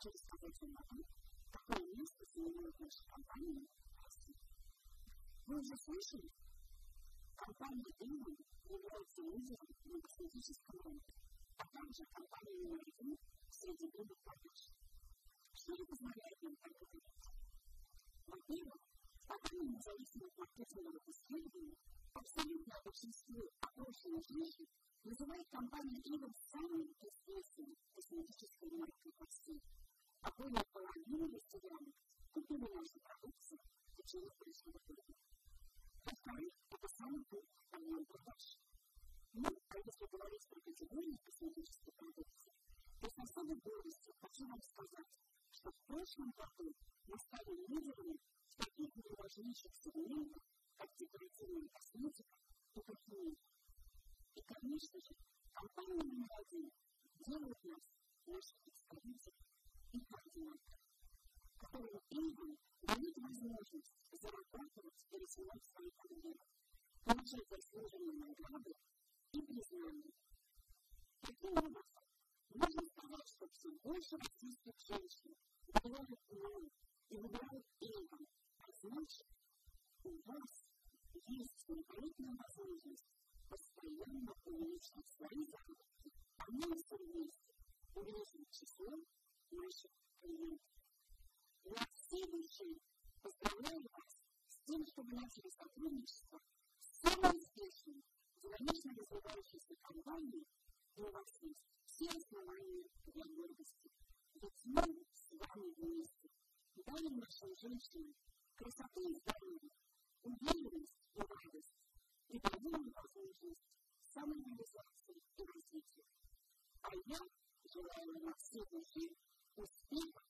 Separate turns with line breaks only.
через один могу, какое место занимает наша компания в России. Вы уже слышали? Компания Иван является лидером на косметическом рынке, а также компания номер один среди других продаж. Что это позволяет нам так говорить? Во-первых, компания независимых маркетинговых исследований абсолютное большинство опрошенных женщин называет компанию Иван самой известной косметической маркой в – половины ресторанов купили течение прошлого года. Во-вторых, это самый крупный объем продаж. Ну, а если говорить про категории косметической что в прошлом году мы стали лидерами в таких наиважнейших сегментах, как декоративная косметика и. И, конечно же, компания номер нас, которым Инграм дают возможность зарабатывать и развивать свою карьеру, получать заслуженные награды и признание. Таким образом, можно сказать, что все больше российских женщин выбирают нам и выбирают Инграм, а значит, у вас есть невероятная возможность постоянно увеличивать свои заработки, а мы вместе увеличим число наших клиентов. Души поздравляю вас с тем, что вы начали сотрудничество с самой успешной, динамично развивающейся компанией, и у вас есть все основания для гордости. Ведь мы с вами вместе дали нашим женщинам красоту и здоровье, уверенность и радость, и дадим им возможность самореализации и развития. А я желаю вам успеха вашей новой